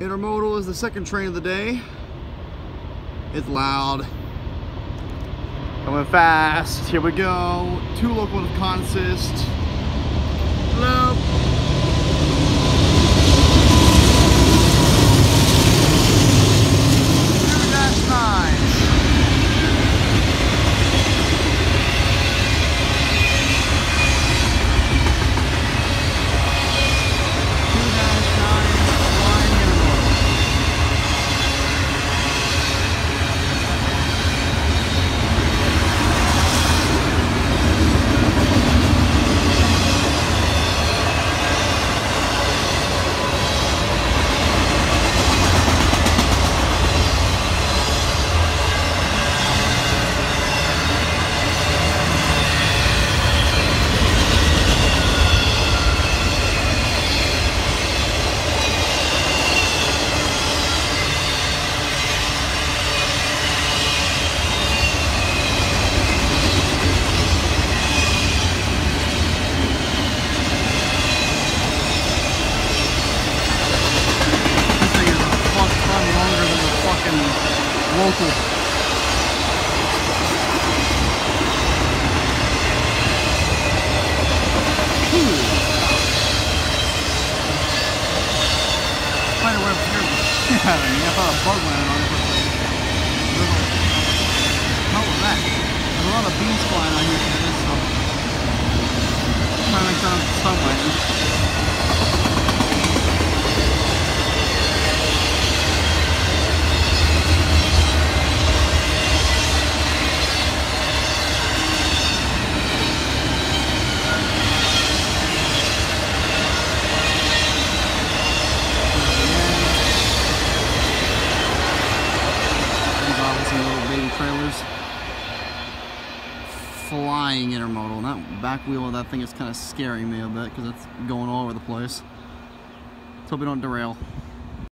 Intermodal is the second train of the day. It's loud. Going fast. Here we go. Two locomotive consist. Hello. Two dash nines. Two dash nines flying intermodal. This thing is a fuck ton longer than the fucking local. Spider web scared the shit out of me. I thought a bug landed on it. Obviously trailers. Flying intermodal. And that back wheel of that thing is kind of scaring me a bit because it's going all over the place. Let's hope we don't derail.